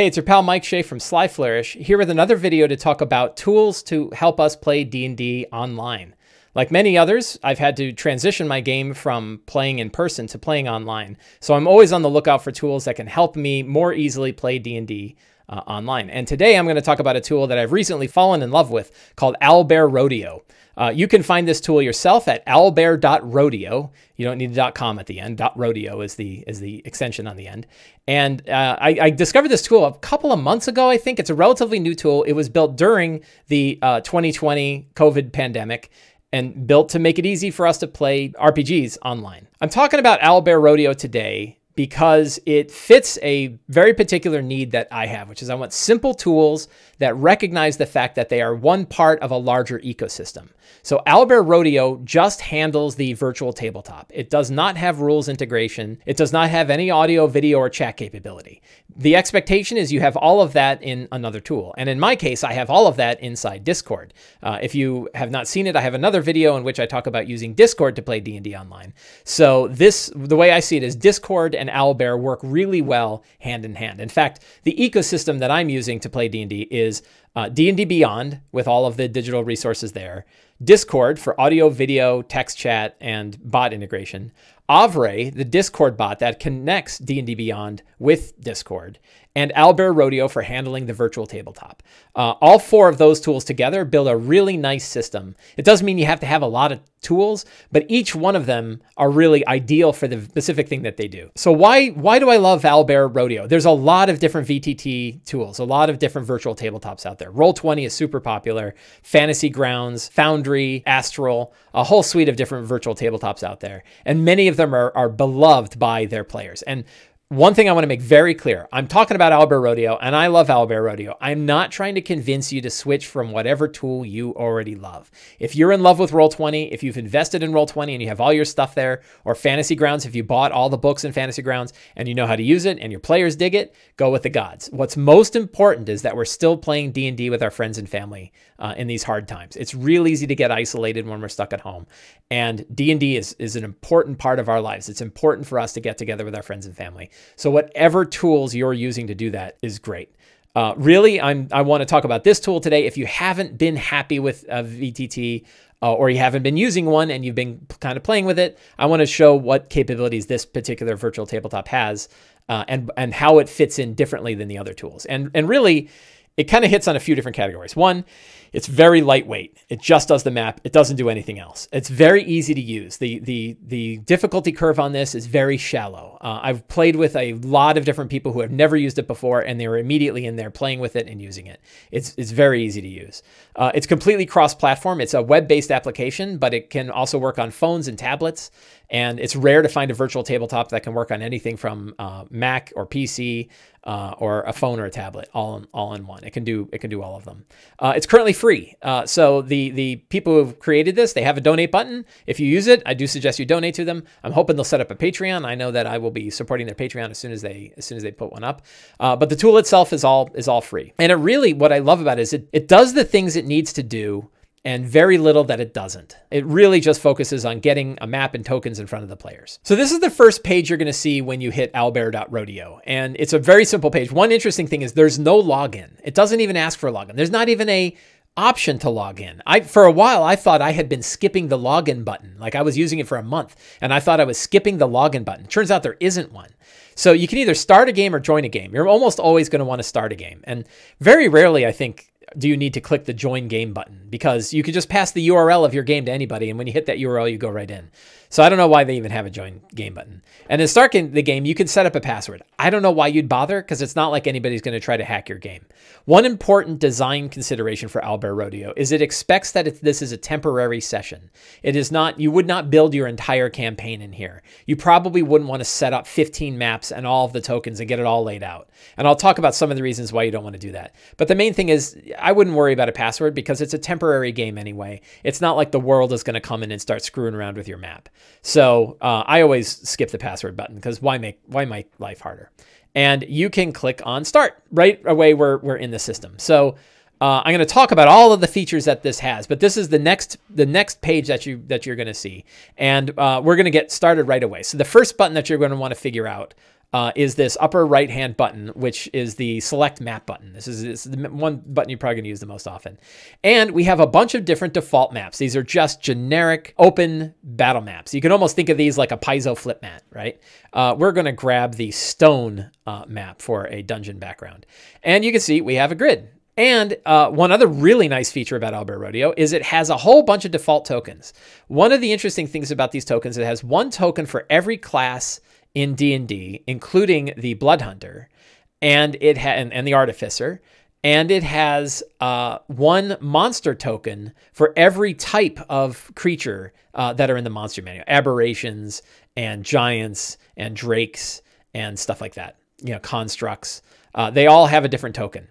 Hey, it's your pal Mike Shea from Sly Flourish, here with another video to talk about tools to help us play D&D online. Like many others, I've had to transition my game from playing in person to playing online. So I'm always on the lookout for tools that can help me more easily play D&D uh, online. And today I'm going to talk about a tool that I've recently fallen in love with called Owlbear Rodeo. Uh, you can find this tool yourself at owlbear.rodeo. You don't need a .com at the end. .rodeo is the is the extension on the end. And uh, I, I, discovered this tool a couple of months ago. I think it's a relatively new tool. It was built during the uh, 2020 COVID pandemic and built to make it easy for us to play RPGs online. I'm talking about Owlbear Rodeo today because it fits a very particular need that I have, which is I want simple tools that recognize the fact that they are one part of a larger ecosystem. So Owlbear Rodeo just handles the virtual tabletop. It does not have rules integration. It does not have any audio, video, or chat capability. The expectation is you have all of that in another tool. And in my case, I have all of that inside Discord. Uh, if you have not seen it, I have another video in which I talk about using Discord to play D&D online. So this, the way I see it is Discord and Owlbear work really well hand in hand. In fact, the ecosystem that I'm using to play D&D is uh, D&D Beyond with all of the digital resources there, Discord for audio, video, text chat, and bot integration, Avrae, the Discord bot that connects D&D Beyond with Discord, and Owlbear Rodeo for handling the virtual tabletop. Uh, all four of those tools together build a really nice system. It doesn't mean you have to have a lot of tools, but each one of them are really ideal for the specific thing that they do. So why why do I love Owlbear Rodeo? There's a lot of different VTT tools, a lot of different virtual tabletops out there. Roll20 is super popular, Fantasy Grounds, Foundry, Astral, a whole suite of different virtual tabletops out there. And many of them are, are beloved by their players. And one thing I want to make very clear I'm talking about Owlbear Rodeo, and I love Owlbear Rodeo. I'm not trying to convince you to switch from whatever tool you already love. If you're in love with Roll20, if you've invested in Roll20 and you have all your stuff there, or Fantasy Grounds, if you bought all the books in Fantasy Grounds and you know how to use it and your players dig it, go with the gods. What's most important is that we're still playing D&D with our friends and family uh, in these hard times. It's real easy to get isolated when we're stuck at home, and D&D is, is an important part of our lives. It's important for us to get together with our friends and family. So whatever tools you're using to do that is great. Uh, really, I'm, I want to talk about this tool today. If you haven't been happy with a VTT uh, or you haven't been using one and you've been kind of playing with it, I want to show what capabilities this particular virtual tabletop has uh, and, and how it fits in differently than the other tools. And, and really, it kind of hits on a few different categories. One, it's very lightweight. It just does the map. It doesn't do anything else. It's very easy to use. The the the difficulty curve on this is very shallow. Uh, I've played with a lot of different people who have never used it before, and they were immediately in there playing with it and using it. It's it's very easy to use. Uh, it's completely cross-platform. It's a web-based application, but it can also work on phones and tablets. And it's rare to find a virtual tabletop that can work on anything from uh, Mac or PC uh, or a phone or a tablet, all in, all in one. It can do it can do all of them. Uh, it's currently free. Uh, so the the people who have created this, they have a donate button. If you use it, I do suggest you donate to them. I'm hoping they'll set up a Patreon. I know that I will be supporting their Patreon as soon as they as soon as they put one up. Uh, but the tool itself is all is all free. And it really what I love about it is it it does the things it needs to do and very little that it doesn't. It really just focuses on getting a map and tokens in front of the players. So this is the first page you're going to see when you hit owlbear.rodeo. And it's a very simple page. One interesting thing is there's no login. It doesn't even ask for a login. There's not even a option to log in. I for a while I thought I had been skipping the login button. Like I was using it for a month and I thought I was skipping the login button. Turns out there isn't one. So you can either start a game or join a game. You're almost always going to want to start a game. And very rarely I think do you need to click the join game button because you can just pass the URL of your game to anybody and when you hit that URL you go right in. So I don't know why they even have a join game button. And in start the game, you can set up a password. I don't know why you'd bother because it's not like anybody's going to try to hack your game. One important design consideration for Owlbear Rodeo is it expects that this is a temporary session. It is not, you would not build your entire campaign in here. You probably wouldn't want to set up 15 maps and all of the tokens and get it all laid out. And I'll talk about some of the reasons why you don't want to do that. But the main thing is I wouldn't worry about a password because it's a temporary game anyway. It's not like the world is going to come in and start screwing around with your map. So uh, I always skip the password button because why make why make life harder? And you can click on start right away. We're we're in the system. So uh, I'm going to talk about all of the features that this has, but this is the next the next page that you that you're going to see, and uh, we're going to get started right away. So the first button that you're going to want to figure out uh, is this upper right hand button, which is the select map button. This is, this is the one button you're probably going to use the most often. And we have a bunch of different default maps. These are just generic open battle maps. You can almost think of these like a Paizo flip mat, right? Uh, we're going to grab the stone uh, map for a dungeon background. And you can see we have a grid. And uh, one other really nice feature about Owlbear Rodeo is it has a whole bunch of default tokens. One of the interesting things about these tokens, is it has one token for every class in D&D, including the Blood Hunter and it ha- and, and the Artificer, and it has uh, one monster token for every type of creature uh, that are in the monster manual, aberrations and giants and drakes and stuff like that. You know, constructs. Uh, they all have a different token.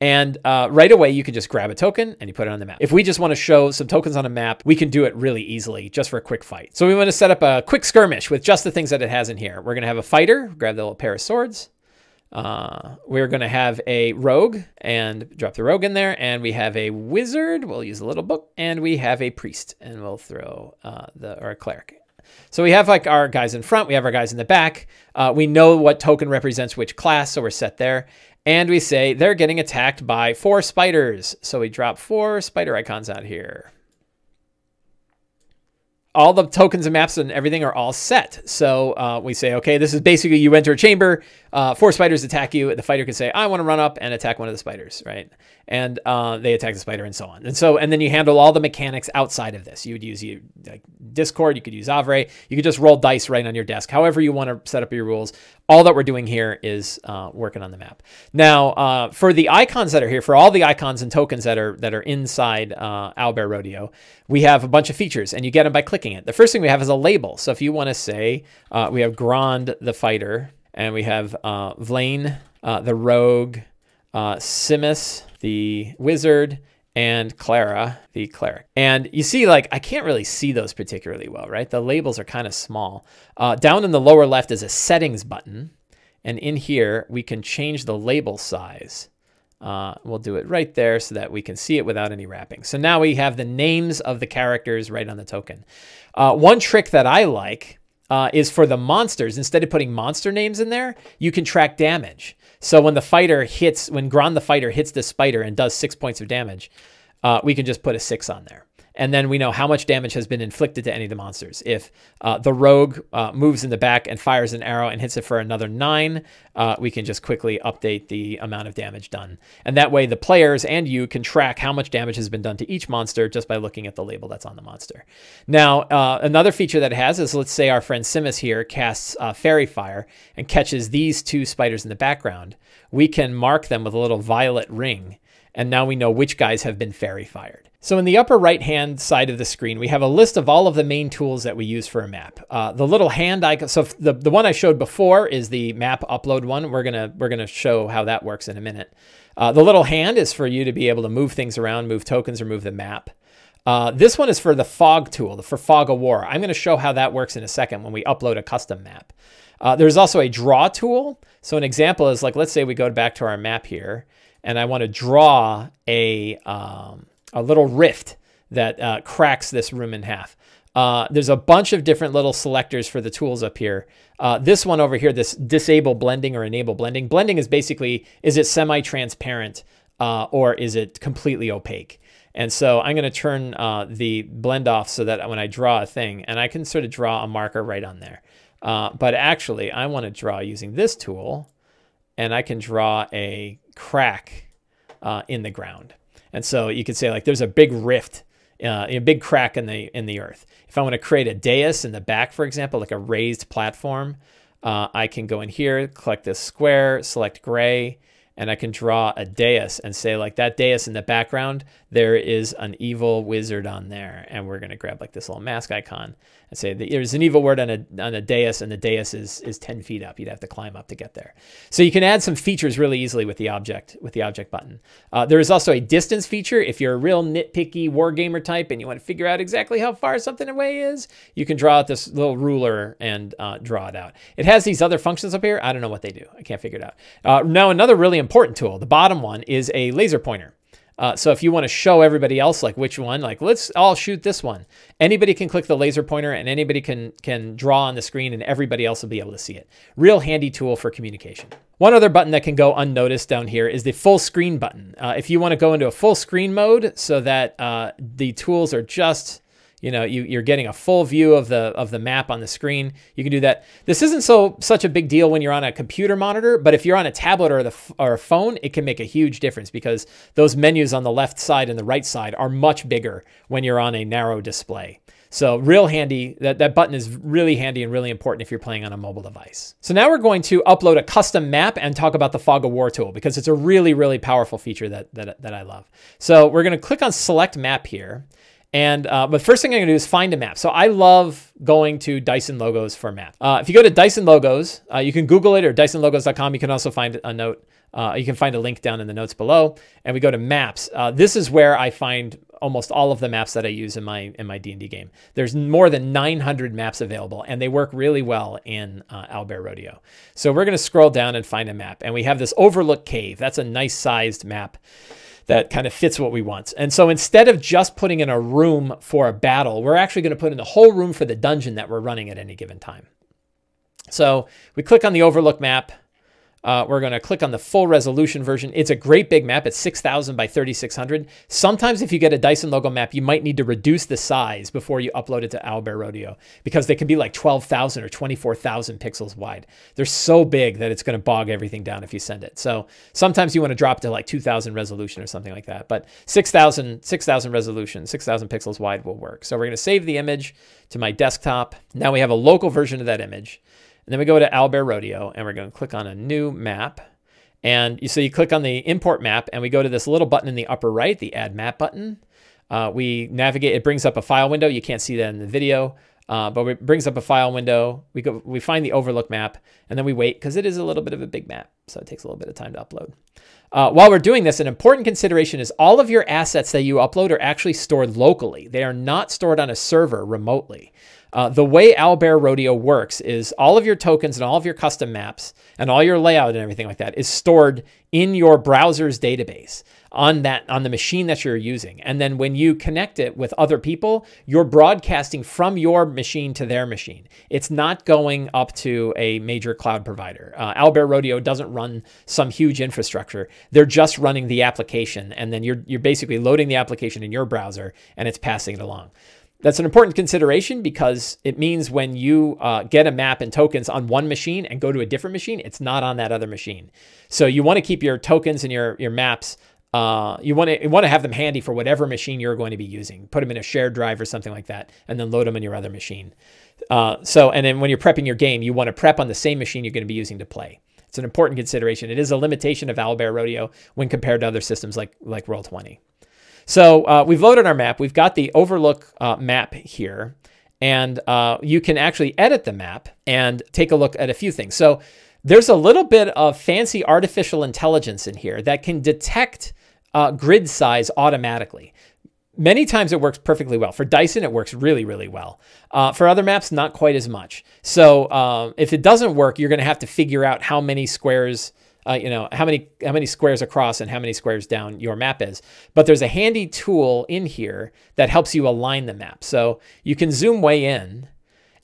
And uh, right away, you can just grab a token and you put it on the map. If we just want to show some tokens on a map, we can do it really easily just for a quick fight. So we want to set up a quick skirmish with just the things that it has in here. We're going to have a fighter, grab the little pair of swords. Uh, we're going to have a rogue and drop the rogue in there. And we have a wizard. We'll use a little book. And we have a priest and we'll throw uh, the, or a cleric. So we have like our guys in front, we have our guys in the back. Uh, we know what token represents which class, so we're set there. And we say they're getting attacked by four spiders. So we drop four spider icons out here. All the tokens and maps and everything are all set. So uh, we say, okay, this is basically you enter a chamber, uh, four spiders attack you. The fighter can say, I want to run up and attack one of the spiders, right? And uh, they attack the spider and so on. And so, and then you handle all the mechanics outside of this. You would use you like Discord, you could use Avrae, you could just roll dice right on your desk, however you want to set up your rules. All that we're doing here is uh, working on the map. Now, uh, for the icons that are here, for all the icons and tokens that are that are inside uh, Rodeo, we have a bunch of features, and you get them by clicking it. The first thing we have is a label. So if you want to say, uh, we have Grond the fighter, and we have uh, Vlaine, uh, the rogue, uh, Simus, the wizard, and Clara, the cleric. And you see, like, I can't really see those particularly well, right? The labels are kind of small. Uh, down in the lower left is a settings button. And in here, we can change the label size. Uh, we'll do it right there so that we can see it without any wrapping. So now we have the names of the characters right on the token. Uh, one trick that I like uh, is for the monsters. Instead of putting monster names in there, you can track damage. So when the fighter hits, when Grond the fighter hits the spider and does six points of damage, uh, we can just put a six on there and then we know how much damage has been inflicted to any of the monsters. If uh, the rogue uh, moves in the back and fires an arrow and hits it for another nine, uh, we can just quickly update the amount of damage done. And that way the players and you can track how much damage has been done to each monster just by looking at the label that's on the monster. Now, uh, another feature that it has is let's say our friend Simus here casts uh, Faerie Fire and catches these two spiders in the background. We can mark them with a little violet ring and now we know which guys have been fairy fired. So in the upper right hand side of the screen, we have a list of all of the main tools that we use for a map. Uh, the little hand icon, so the, the one I showed before is the map upload one. We're gonna, we're gonna show how that works in a minute. Uh, the little hand is for you to be able to move things around, move tokens or move the map. Uh, this one is for the fog tool, for fog of war. I'm going to show how that works in a second when we upload a custom map. Uh, there's also a draw tool. So an example is like, let's say we go back to our map here and I want to draw a, um, a little rift that uh, cracks this room in half. Uh, there's a bunch of different little selectors for the tools up here. Uh, this one over here, this disable blending or enable blending. Blending is basically, is it semi-transparent uh, or is it completely opaque? And so I'm going to turn uh, the blend off so that when I draw a thing, and I can sort of draw a marker right on there. Uh, but actually, I want to draw using this tool, and I can draw a crack uh, in the ground. And so you could say like there's a big rift, uh, a big crack in the in the earth. If I want to create a dais in the back, for example, like a raised platform, uh, I can go in here, collect this square, select gray, and I can draw a dais and say like that dais in the background, there is an evil wizard on there. And we're going to grab like this little mask icon and say there's an evil word on a, on a dais and the dais is, is 10 feet up. You'd have to climb up to get there. So you can add some features really easily with the object, with the object button. Uh, there is also a distance feature. If you're a real nitpicky wargamer type and you want to figure out exactly how far something away is, you can draw out this little ruler and uh, draw it out. It has these other functions up here. I don't know what they do. I can't figure it out. Uh, now, another really tool, the bottom one is a laser pointer. Uh, so if you want to show everybody else like which one, like let's all shoot this one. Anybody can click the laser pointer and anybody can can draw on the screen and everybody else will be able to see it. Real handy tool for communication. One other button that can go unnoticed down here is the full screen button. Uh, if you want to go into a full screen mode so that uh, the tools are just you know you, you're getting a full view of the of the map on the screen you can do that this isn't so such a big deal when you're on a computer monitor but if you're on a tablet or the or a phone it can make a huge difference because those menus on the left side and the right side are much bigger when you're on a narrow display so real handy, that, that button is really handy and really important if you're playing on a mobile device. So now we're going to upload a custom map and talk about the Fog of War tool because it's a really, really powerful feature that, that, that I love. So we're gonna click on select map here and uh, but first thing I'm gonna do is find a map. So I love going to Dyson Logos for map. Uh, if you go to Dyson Logos, uh, you can Google it or DysonLogos.com. You can also find a note. Uh, you can find a link down in the notes below. And we go to maps. Uh, this is where I find almost all of the maps that I use in my in my D&D game. There's more than 900 maps available, and they work really well in uh, Owlbear Rodeo. So we're gonna scroll down and find a map, and we have this Overlook Cave. That's a nice sized map that kind of fits what we want. And so instead of just putting in a room for a battle, we're actually going to put in the whole room for the dungeon that we're running at any given time. So we click on the overlook map. Uh, we're going to click on the full resolution version. It's a great big map. It's 6,000 by 3,600. Sometimes if you get a Dyson logo map, you might need to reduce the size before you upload it to Owlbear Rodeo because they can be like 12,000 or 24,000 pixels wide. They're so big that it's going to bog everything down if you send it. So sometimes you want to drop to like 2,000 resolution or something like that. But 6,000 6, resolution, 6,000 pixels wide will work. So we're going to save the image to my desktop. Now we have a local version of that image. And then we go to Owlbear Rodeo and we're going to click on a new map. And you, so you click on the import map and we go to this little button in the upper right, the add map button. Uh, we navigate, it brings up a file window. You can't see that in the video, uh, but it brings up a file window. We go, we find the overlook map and then we wait because it is a little bit of a big map. So it takes a little bit of time to upload. Uh, while we're doing this, an important consideration is all of your assets that you upload are actually stored locally. They are not stored on a server remotely. Uh, the way Owlbear Rodeo works is all of your tokens and all of your custom maps and all your layout and everything like that is stored in your browser's database on that on the machine that you're using. And then when you connect it with other people, you're broadcasting from your machine to their machine. It's not going up to a major cloud provider. Uh, Owlbear Rodeo doesn't run some huge infrastructure. They're just running the application, and then you're you're basically loading the application in your browser and it's passing it along. That's an important consideration because it means when you uh, get a map and tokens on one machine and go to a different machine, it's not on that other machine. So you want to keep your tokens and your, your maps, uh, you want to you want to have them handy for whatever machine you're going to be using. Put them in a shared drive or something like that, and then load them in your other machine. Uh, so, and then when you're prepping your game, you want to prep on the same machine you're going to be using to play. It's an important consideration. It is a limitation of Owlbear Rodeo when compared to other systems like like Roll20. So uh, we've loaded our map. We've got the overlook uh, map here. And uh, you can actually edit the map and take a look at a few things. So there's a little bit of fancy artificial intelligence in here that can detect uh, grid size automatically. Many times it works perfectly well. For Dyson, it works really, really well. Uh, for other maps, not quite as much. So uh, if it doesn't work, you're going to have to figure out how many squares uh, you know, how many how many squares across and how many squares down your map is. But there's a handy tool in here that helps you align the map. So you can zoom way in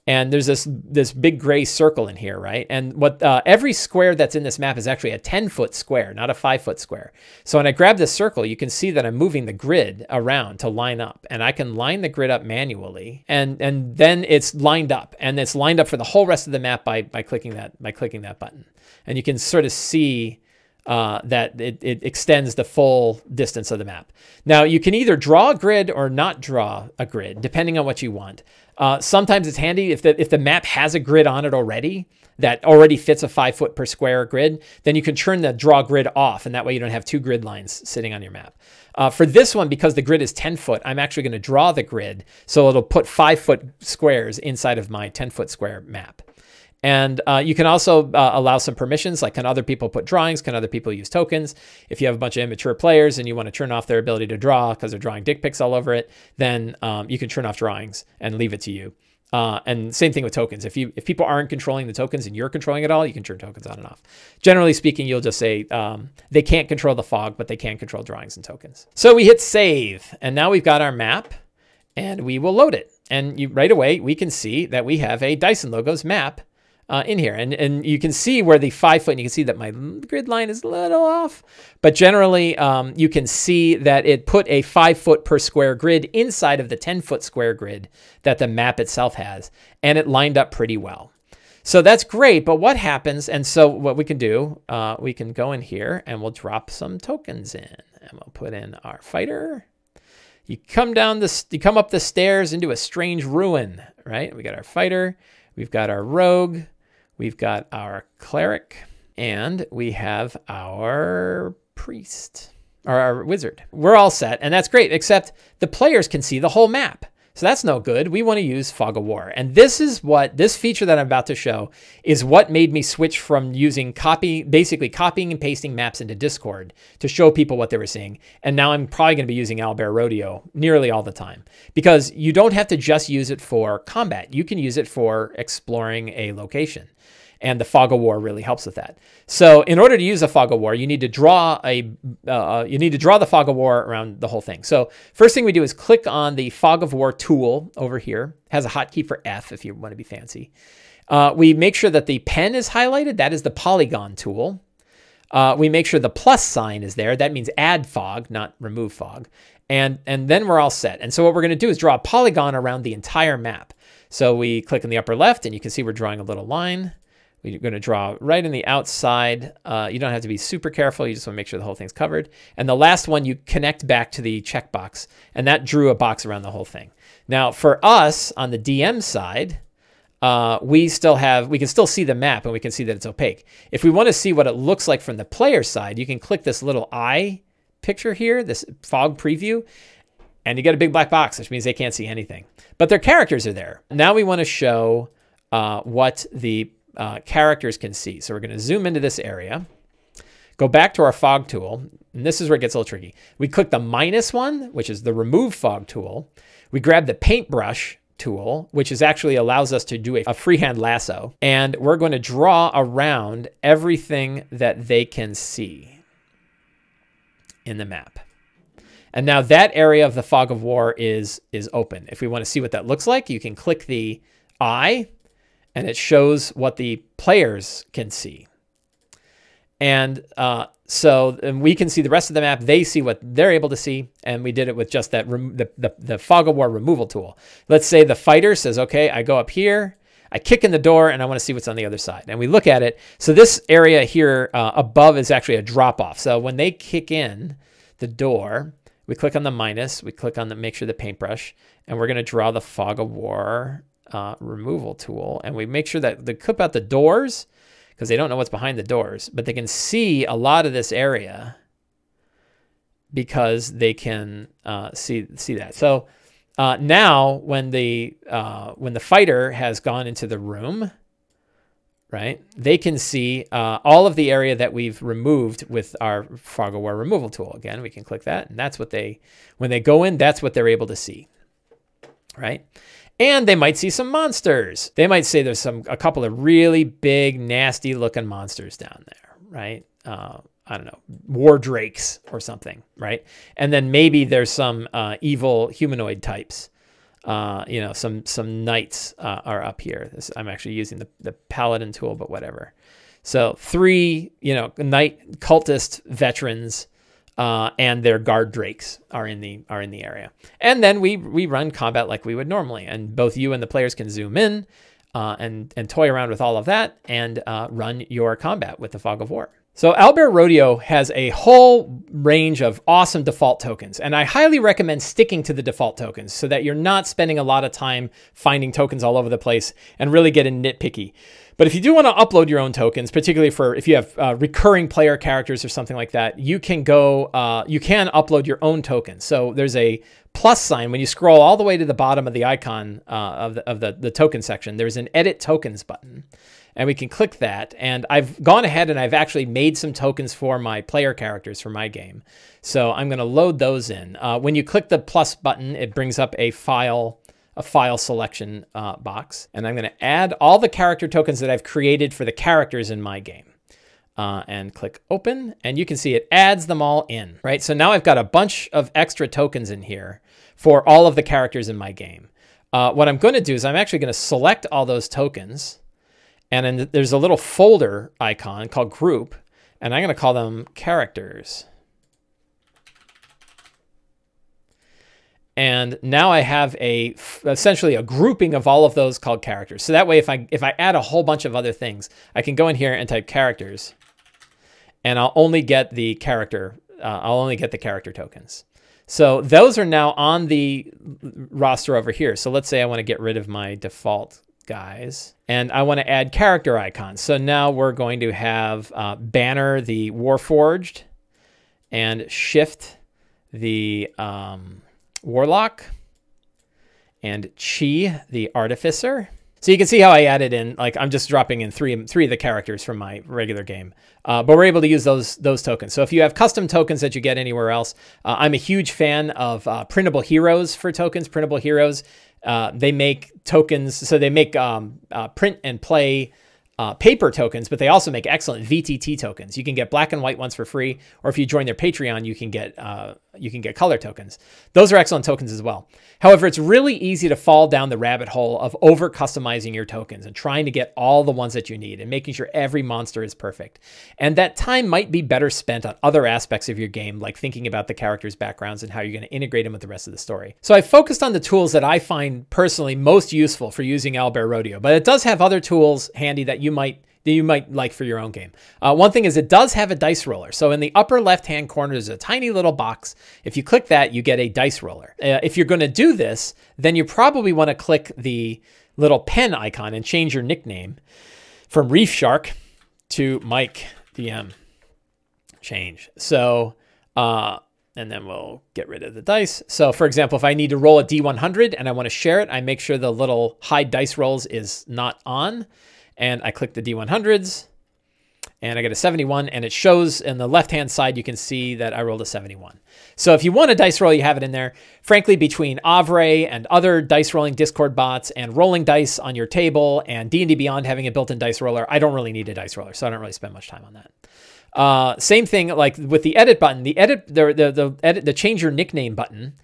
and there's this this big gray circle in here, right? And what uh, every square that's in this map is actually a 10 foot square, not a five foot square. So when I grab this circle, you can see that I'm moving the grid around to line up, and I can line the grid up manually, and and then it's lined up, and it's lined up for the whole rest of the map by by clicking that by clicking that button and you can sort of see uh, that it, it extends the full distance of the map. Now you can either draw a grid or not draw a grid, depending on what you want. Uh, sometimes it's handy if the if the map has a grid on it already that already fits a five foot per square grid, then you can turn the draw grid off, and that way you don't have two grid lines sitting on your map. Uh, for this one, because the grid is 10 foot, I'm actually going to draw the grid so it'll put five foot squares inside of my 10 foot square map. And uh, you can also uh, allow some permissions, like can other people put drawings? Can other people use tokens? If you have a bunch of immature players and you want to turn off their ability to draw because they're drawing dick pics all over it, then um, you can turn off drawings and leave it to you. Uh, and same thing with tokens. If you if people aren't controlling the tokens and you're controlling it all, you can turn tokens on and off. Generally speaking, you'll just say um, they can't control the fog, but they can control drawings and tokens. So we hit save, and now we've got our map, and we will load it. And you, right away, we can see that we have a Dyson Logos map uh, in here. And, and you can see where the five foot, and you can see that my grid line is a little off, but generally um, you can see that it put a five foot per square grid inside of the 10 foot square grid that the map itself has, and it lined up pretty well. So that's great, but what happens, and so what we can do, uh, we can go in here and we'll drop some tokens in, and we'll put in our fighter. You come down this, you come up the stairs into a strange ruin, right? We got our fighter, we've got our rogue, We've got our cleric and we have our priest or our wizard. We're all set and that's great, except the players can see the whole map. So that's no good. We want to use Fog of War. And this is what this feature that I'm about to show is what made me switch from using copy, basically copying and pasting maps into Discord to show people what they were seeing. And now I'm probably going to be using Owlbear Rodeo nearly all the time because you don't have to just use it for combat. You can use it for exploring a location and the fog of war really helps with that. So in order to use a fog of war, you need to draw a uh, you need to draw the fog of war around the whole thing. So first thing we do is click on the fog of war tool over here. It has a hotkey for F if you want to be fancy. Uh, we make sure that the pen is highlighted. That is the polygon tool. Uh, we make sure the plus sign is there. That means add fog, not remove fog. And, and then we're all set. And so what we're going to do is draw a polygon around the entire map. So we click in the upper left and you can see we're drawing a little line. We're going to draw right in the outside. Uh, you don't have to be super careful. You just want to make sure the whole thing's covered. And the last one, you connect back to the checkbox. And that drew a box around the whole thing. Now, for us on the DM side, uh, we still have, we can still see the map and we can see that it's opaque. If we want to see what it looks like from the player side, you can click this little eye picture here, this fog preview, and you get a big black box, which means they can't see anything. But their characters are there. Now we want to show uh, what the uh, characters can see. So we're going to zoom into this area, go back to our fog tool, and this is where it gets a little tricky. We click the minus one, which is the remove fog tool. We grab the paintbrush tool, which is actually allows us to do a, a freehand lasso, and we're going to draw around everything that they can see in the map. And now that area of the fog of war is, is open. If we want to see what that looks like, you can click the eye and it shows what the players can see. And uh, so and we can see the rest of the map. They see what they're able to see, and we did it with just that the, the, the fog of war removal tool. Let's say the fighter says, okay, I go up here, I kick in the door, and I want to see what's on the other side. And we look at it. So this area here uh, above is actually a drop off. So when they kick in the door, we click on the minus, we click on the make sure the paintbrush, and we're going to draw the fog of war uh, removal tool and we make sure that they clip out the doors because they don't know what's behind the doors, but they can see a lot of this area because they can uh, see see that. So uh, now when the uh, when the fighter has gone into the room, right, they can see uh, all of the area that we've removed with our war removal tool. Again, we can click that, and that's what they when they go in, that's what they're able to see, right? And they might see some monsters. They might say there's some a couple of really big, nasty looking monsters down there, right? Uh, I don't know, war drakes or something, right? And then maybe there's some uh, evil humanoid types. Uh, you know, some some knights uh, are up here. This, I'm actually using the the paladin tool, but whatever. So three, you know, knight cultist veterans uh, and their guard drakes are in the are in the area. And then we we run combat like we would normally, and both you and the players can zoom in uh, and and toy around with all of that and uh, run your combat with the Fog of War. So Owlbear Rodeo has a whole range of awesome default tokens, and I highly recommend sticking to the default tokens so that you're not spending a lot of time finding tokens all over the place and really getting nitpicky. But if you do want to upload your own tokens, particularly for if you have uh, recurring player characters or something like that, you can go, uh, you can upload your own tokens. So there's a plus sign when you scroll all the way to the bottom of the icon uh, of, the, of the, the token section. There's an edit tokens button and we can click that. And I've gone ahead and I've actually made some tokens for my player characters for my game. So I'm going to load those in. Uh, when you click the plus button, it brings up a file a file selection uh, box, and I'm going to add all the character tokens that I've created for the characters in my game. Uh, and click open, and you can see it adds them all in, right? So now I've got a bunch of extra tokens in here for all of the characters in my game. Uh, what I'm going to do is I'm actually going to select all those tokens, and then there's a little folder icon called group, and I'm going to call them characters. And now I have a essentially a grouping of all of those called characters. So that way, if I if I add a whole bunch of other things, I can go in here and type characters, and I'll only get the character. Uh, I'll only get the character tokens. So those are now on the roster over here. So let's say I want to get rid of my default guys and I want to add character icons. So now we're going to have uh, Banner the Warforged and Shift the um, Warlock, and Chi, the Artificer. So you can see how I added in, like I'm just dropping in three three of the characters from my regular game. Uh, but we're able to use those those tokens. So if you have custom tokens that you get anywhere else, uh, I'm a huge fan of uh, printable heroes for tokens. Printable heroes, uh, they make tokens, so they make um, uh, print and play uh, paper tokens, but they also make excellent VTT tokens. You can get black and white ones for free, or if you join their Patreon, you can get uh, you can get color tokens. Those are excellent tokens as well. However, it's really easy to fall down the rabbit hole of over customizing your tokens and trying to get all the ones that you need and making sure every monster is perfect. And that time might be better spent on other aspects of your game, like thinking about the characters' backgrounds and how you're going to integrate them with the rest of the story. So I focused on the tools that I find personally most useful for using Owlbear Rodeo, but it does have other tools handy that you might that you might like for your own game. Uh, one thing is it does have a dice roller. So in the upper left-hand corner, there's a tiny little box. If you click that, you get a dice roller. Uh, if you're going to do this, then you probably want to click the little pen icon and change your nickname from Reef Shark to Mike DM. Change. So, uh, and then we'll get rid of the dice. So for example, if I need to roll a D100 and I want to share it, I make sure the little hide dice rolls is not on and I click the D100s and I get a 71 and it shows in the left hand side you can see that I rolled a 71. So if you want a dice roll you have it in there. Frankly between Avrae and other dice rolling Discord bots and rolling dice on your table and D&D Beyond having a built-in dice roller I don't really need a dice roller so I don't really spend much time on that. Uh, same thing like with the edit button the edit the the, the edit the change your nickname button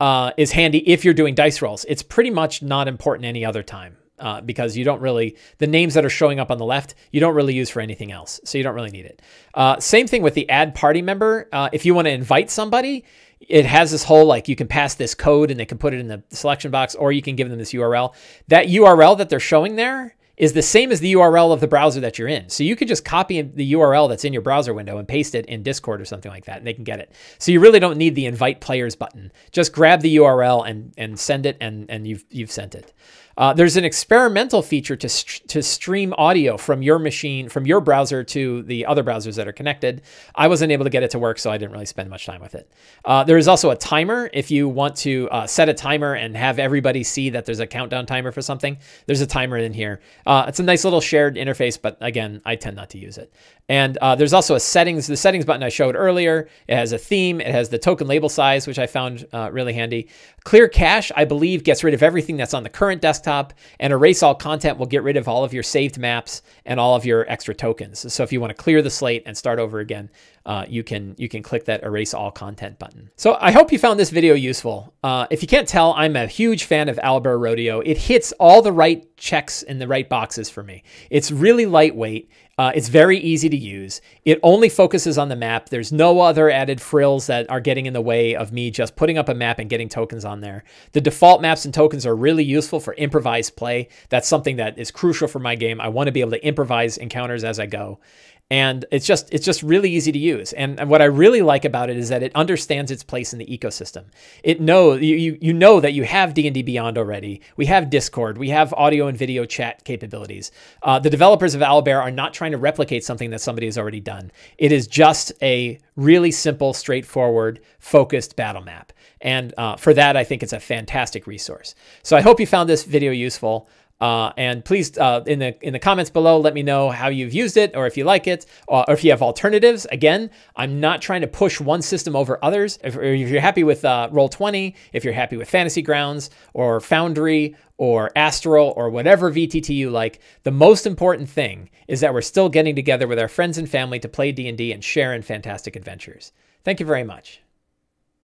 uh, is handy if you're doing dice rolls. It's pretty much not important any other time uh, because you don't really, the names that are showing up on the left, you don't really use for anything else. So you don't really need it. Uh, same thing with the add party member. Uh, if you want to invite somebody, it has this whole like you can pass this code and they can put it in the selection box or you can give them this URL. That URL that they're showing there is the same as the URL of the browser that you're in. So you could just copy the URL that's in your browser window and paste it in Discord or something like that, and they can get it. So you really don't need the invite players button. Just grab the URL and and send it, and and you've you've sent it. Uh, there's an experimental feature to, st to stream audio from your machine, from your browser to the other browsers that are connected. I wasn't able to get it to work, so I didn't really spend much time with it. Uh, there is also a timer. If you want to uh, set a timer and have everybody see that there's a countdown timer for something, there's a timer in here. Uh, it's a nice little shared interface, but again, I tend not to use it. And uh, there's also a settings, the settings button I showed earlier. It has a theme. It has the token label size, which I found uh, really handy. Clear cache, I believe, gets rid of everything that's on the current desktop. And erase all content will get rid of all of your saved maps and all of your extra tokens. So if you want to clear the slate and start over again, uh, you can you can click that erase all content button. So I hope you found this video useful. Uh, if you can't tell, I'm a huge fan of Owlbear Rodeo. It hits all the right checks in the right boxes for me. It's really lightweight. Uh, it's very easy to use. It only focuses on the map. There's no other added frills that are getting in the way of me just putting up a map and getting tokens on there. The default maps and tokens are really useful for improvised play. That's something that is crucial for my game. I want to be able to improvise encounters as I go and it's just it's just really easy to use. And, and, what i really like about it is that it understands its place in the ecosystem. It know you, you you know that you have d&d beyond already. We have discord. We have audio and video chat capabilities. Uh, the developers of owlbear are not trying to replicate something that somebody has already done. It is just a really simple straightforward focused battle map. And uh, for that i think it's a fantastic resource. So i hope you found this video useful Uh, and please, uh, in the in the comments below, let me know how you've used it, or if you like it, or if you have alternatives. Again, I'm not trying to push one system over others. If, if you're happy with uh, Roll20, if you're happy with Fantasy Grounds or Foundry or Astral or whatever VTT you like, the most important thing is that we're still getting together with our friends and family to play D&D and share in fantastic adventures. Thank you very much.